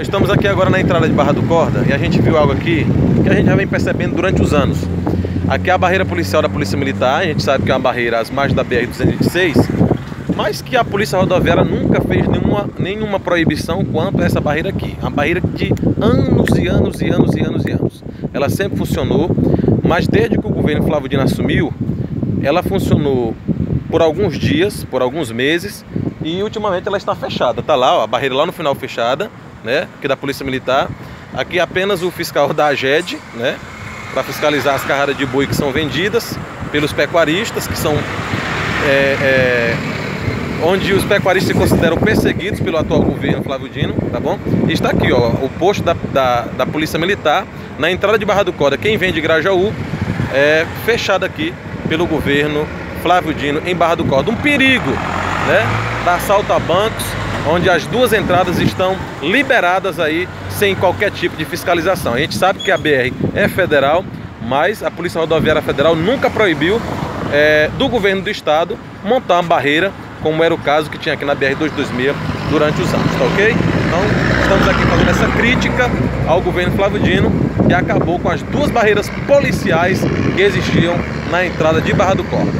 Estamos aqui agora na entrada de Barra do Corda e a gente viu algo aqui que a gente já vem percebendo durante os anos. Aqui é a barreira policial da Polícia Militar, a gente sabe que é uma barreira às margens da BR-226, mas que a Polícia Rodoviária nunca fez nenhuma, nenhuma proibição quanto a essa barreira aqui. Uma barreira de anos e anos e anos e anos e anos. Ela sempre funcionou, mas desde que o governo Flávio Dino assumiu, ela funcionou por alguns dias, por alguns meses, e ultimamente ela está fechada. Está lá, ó, a barreira lá no final fechada, né, aqui da Polícia Militar. Aqui apenas o fiscal da AGED, né, para fiscalizar as carradas de boi que são vendidas pelos pecuaristas, que são é, é, onde os pecuaristas se consideram perseguidos pelo atual governo Flávio Dino, tá bom? E está aqui, ó, o posto da, da, da Polícia Militar, na entrada de Barra do Corda, quem vem de Grajaú, é fechado aqui pelo governo Flávio Dino em Barra do Corda. Um perigo, né, da assalto a bancos, onde as duas entradas estão liberadas aí sem qualquer tipo de fiscalização. A gente sabe que a BR é federal, mas a Polícia Rodoviária Federal nunca proibiu é, do governo do estado montar uma barreira, como era o caso que tinha aqui na BR-226 durante os anos, tá ok? Então, estamos aqui fazendo essa crítica ao governo Flávio Dino, que acabou com as duas barreiras policiais que existiam na entrada de Barra do Corda.